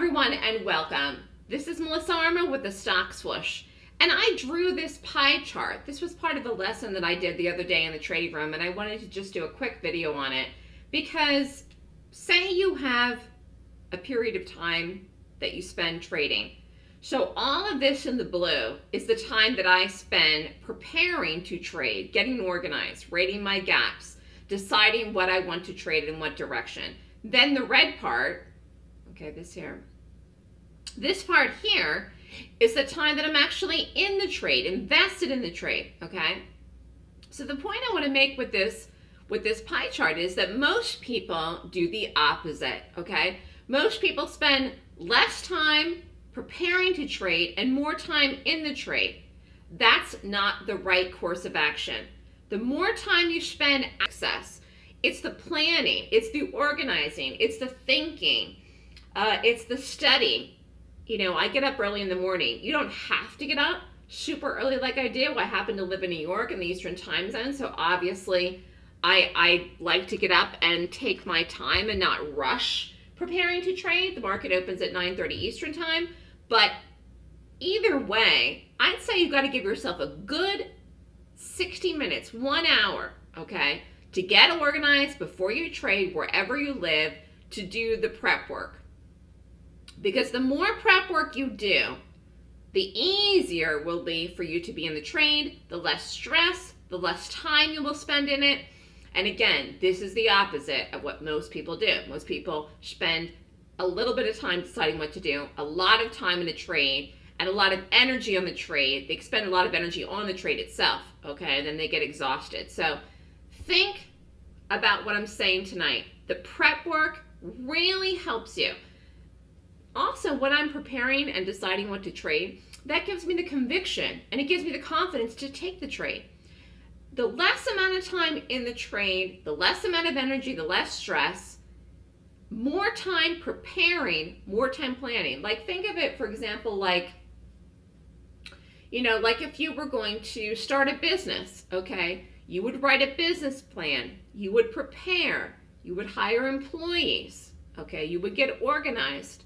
everyone, and welcome. This is Melissa Armo with the Stock Swoosh. And I drew this pie chart. This was part of the lesson that I did the other day in the trading room, and I wanted to just do a quick video on it because say you have a period of time that you spend trading. So all of this in the blue is the time that I spend preparing to trade, getting organized, rating my gaps, deciding what I want to trade in what direction. Then the red part, okay, this here, this part here is the time that I'm actually in the trade, invested in the trade, okay? So the point I want to make with this with this pie chart is that most people do the opposite, okay? Most people spend less time preparing to trade and more time in the trade. That's not the right course of action. The more time you spend access, it's the planning, it's the organizing, it's the thinking, uh, it's the study. You know, I get up early in the morning. You don't have to get up super early like I do. I happen to live in New York in the Eastern time zone, so obviously I, I like to get up and take my time and not rush preparing to trade. The market opens at 9.30 Eastern time. But either way, I'd say you've got to give yourself a good 60 minutes, one hour, okay, to get organized before you trade wherever you live to do the prep work. Because the more prep work you do, the easier will be for you to be in the trade, the less stress, the less time you will spend in it, and again, this is the opposite of what most people do. Most people spend a little bit of time deciding what to do, a lot of time in a trade, and a lot of energy on the trade. They spend a lot of energy on the trade itself, okay? And then they get exhausted. So think about what I'm saying tonight. The prep work really helps you. Also, when I'm preparing and deciding what to trade, that gives me the conviction and it gives me the confidence to take the trade the less amount of time in the trade, the less amount of energy, the less stress, more time preparing, more time planning. Like think of it, for example, like, you know, like if you were going to start a business, okay, you would write a business plan, you would prepare, you would hire employees, okay, you would get organized.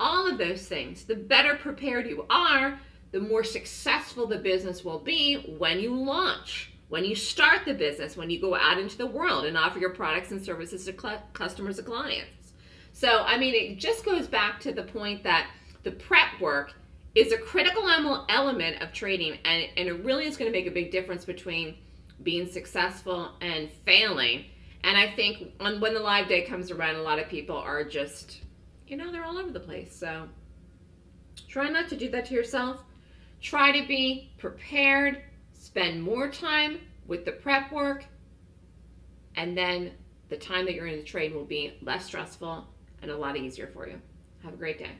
All of those things, the better prepared you are, the more successful the business will be when you launch when you start the business, when you go out into the world and offer your products and services to customers and clients. So, I mean, it just goes back to the point that the prep work is a critical element of trading, and, and it really is going to make a big difference between being successful and failing. And I think on, when the live day comes around, a lot of people are just, you know, they're all over the place. So try not to do that to yourself. Try to be prepared spend more time with the prep work, and then the time that you're in the trade will be less stressful and a lot easier for you. Have a great day.